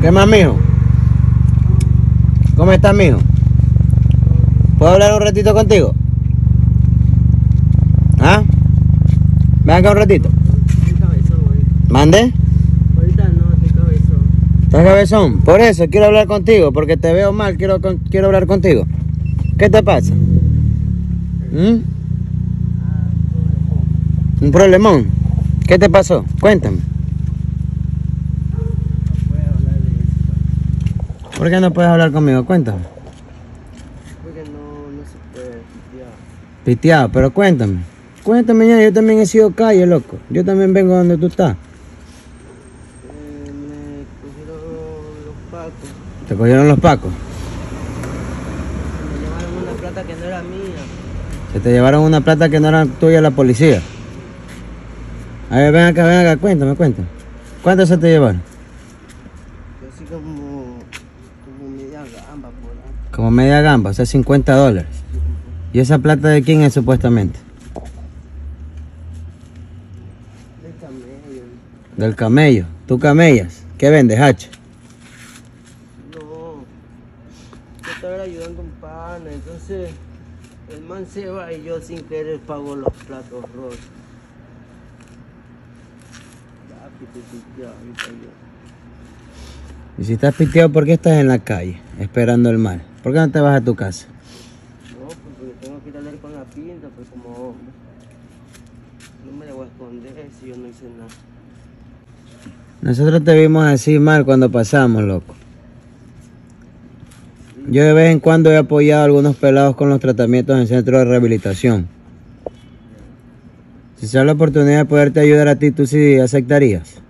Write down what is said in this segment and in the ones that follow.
¿Qué más, mijo? ¿Cómo estás, mijo? ¿Puedo hablar un ratito contigo? ¿Ah? Ven acá un ratito. ¿Mande? Ahorita no, estoy cabezón. ¿Estás cabezón? Por eso quiero hablar contigo, porque te veo mal, quiero, con- quiero hablar contigo. ¿Qué te pasa? ¿Mm? Ah, ¿Un problemón? ¿Qué te pasó? Cuéntame. no puedo hablar de eso. ¿Por qué no puedes hablar conmigo? Cuéntame. Porque no, no se puede, ya. Piteado, pero cuéntame. Cuéntame ya, yo también he sido calle, loco. Yo también vengo donde tú estás. Eh, me cogieron los pacos. Te cogieron los pacos. Me llevaron una plata que no era mía. Se te llevaron una plata que no era tuya la policía. A ver, ven acá, ven acá, cuéntame, cuéntame. ¿Cuánto se te llevaron? Así como media gamba por ahí. Como media gamba, o sea, 50 dólares. ¿Y esa plata de quién es supuestamente? De camello. Del camello. ¿Tú camellas? ¿Qué vendes, H? No. Yo estaba ayudando a un pana, entonces el man se va y yo sin querer pago los platos rotos. Y si estás piteado, ¿por qué estás en la calle esperando el mal? ¿Por qué no te vas a tu casa? No, pues porque tengo que ir a con la pinta, pues como hombre. No me le voy a esconder si yo no hice nada. Nosotros te vimos así mal cuando pasamos, loco. Yo de vez en cuando he apoyado a algunos pelados con los tratamientos en centro de rehabilitación. Si se da la oportunidad de poderte ayudar a ti, ¿tú sí aceptarías? Sí.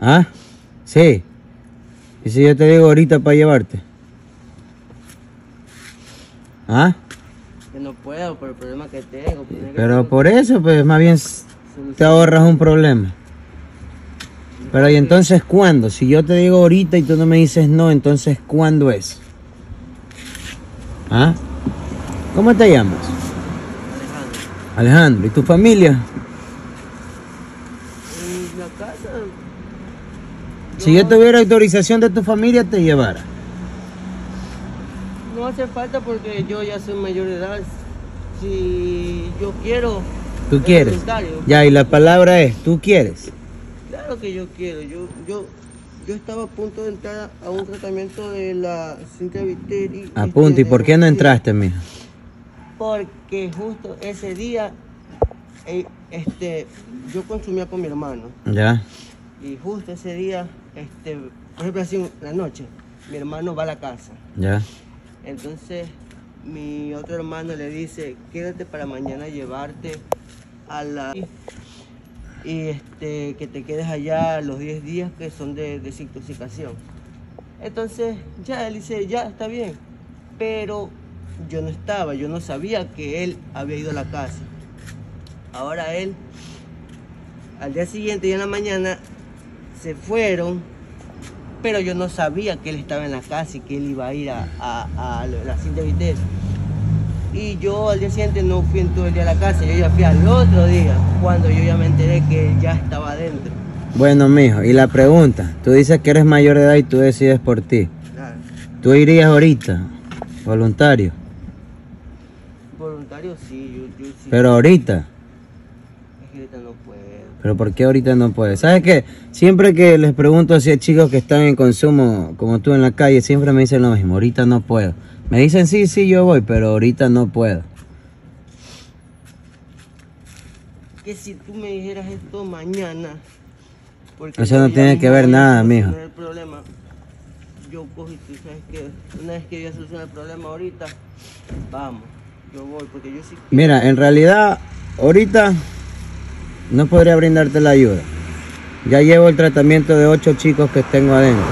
¿Ah? Sí. ¿Y si yo te digo ahorita para llevarte? ¿Ah? Que no puedo por el problema que tengo. pues, que Pero por eso, pues más bien te ahorras un problema. Pero ¿y entonces cuándo? Si yo te digo ahorita y tú no me dices no, entonces ¿cuándo es? ¿Ah? ¿Cómo te llamas? Alejandro. Alejandro. ¿Y tu familia? En la casa. Si yo tuviera autorización de tu familia, te llevara. No hace falta porque yo ya soy mayor de edad. Si yo quiero. ¿Tú es quieres? Ya, y la palabra es, ¿tú quieres? Claro que yo quiero. Yo, yo, yo estaba a punto de entrar a un tratamiento de la cinta viteri. Apunta, ¿y por qué no entraste, mija? Porque justo ese día, eh, este, yo consumía con mi hermano. Ya. Y justo ese día, este, por ejemplo, así en la noche, mi hermano va a la casa. Ya. Entonces, mi otro hermano le dice, quédate para mañana llevarte a la... Y este, que te quedes allá los 10 días que son de desintoxicación. Entonces, ya, él dice, ya, está bien. Pero yo no estaba, yo no sabía que él había ido a la casa. Ahora él, al día siguiente y en la mañana, se fueron pero yo no sabía que él estaba en la casa y que él iba a ir a, a, a la cinta vitez. Y yo al día siguiente no fui en todo el día a la casa, yo ya fui al otro día, cuando yo ya me enteré que él ya estaba adentro. Bueno, mijo, y la pregunta, tú dices que eres mayor de edad y tú decides por ti. Claro. ¿Tú irías ahorita, voluntario? Voluntario sí, yo, yo sí. Pero ahorita, Es que ahorita no puedo. Pero ¿por qué ahorita no puedes? ¿Sabes qué? Siempre que les pregunto así a chicos que están en consumo, como tú en la calle, siempre me dicen lo mismo, ahorita no puedo. Me dicen, sí, sí, yo voy, pero ahorita no puedo. Que si tú me dijeras esto mañana... porque Eso no tiene que ver nada, mijo. el problema, yo cojo y tú sabes que una vez que yo solucione el problema ahorita, vamos, yo voy, porque yo sí... Mira, en realidad, ahorita no podría brindarte la ayuda. Ya llevo el tratamiento de ocho chicos que tengo adentro.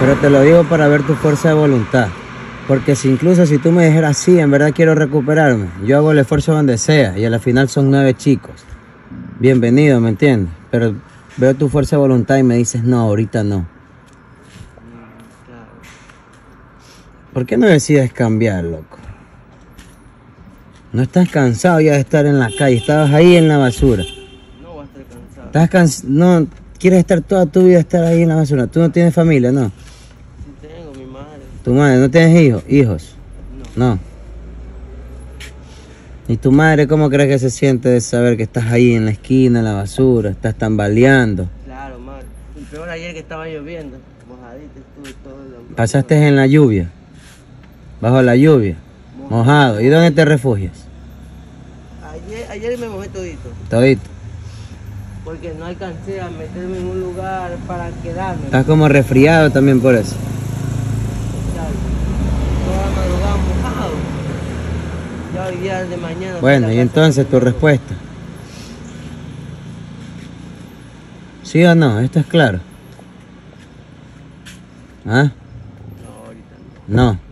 Pero te lo digo para ver tu fuerza de voluntad. Porque si incluso si tú me dijeras, sí, en verdad quiero recuperarme, yo hago el esfuerzo donde sea y a la final son nueve chicos. Bienvenido, ¿me entiendes? Pero veo tu fuerza de voluntad y me dices, no, ahorita no. ¿Por qué no decides cambiar, loco? No estás cansado ya de estar en la calle, estabas ahí en la basura. Cansado. Estás cans no, quieres estar toda tu vida estar ahí en la basura? Tú no tienes familia, ¿no? Sí tengo mi madre. Tu madre, ¿no tienes hijos? Hijos. No. No. ¿Y tu madre cómo crees que se siente de saber que estás ahí en la esquina, en la basura, estás tambaleando? Claro, madre. Y peor ayer que estaba lloviendo. Mojadito estuve todo el Pasaste en la lluvia, bajo la lluvia, mojado. ¿Y dónde te refugias? Ayer, ayer me mojé todito. Todito. Porque no alcancé a meterme en un lugar para quedarme. Estás como resfriado también por eso. Ya hoy día de mañana. Bueno, y entonces tu respuesta. ¿Sí o no? Esto es claro. ¿Ah? No, ahorita no. No.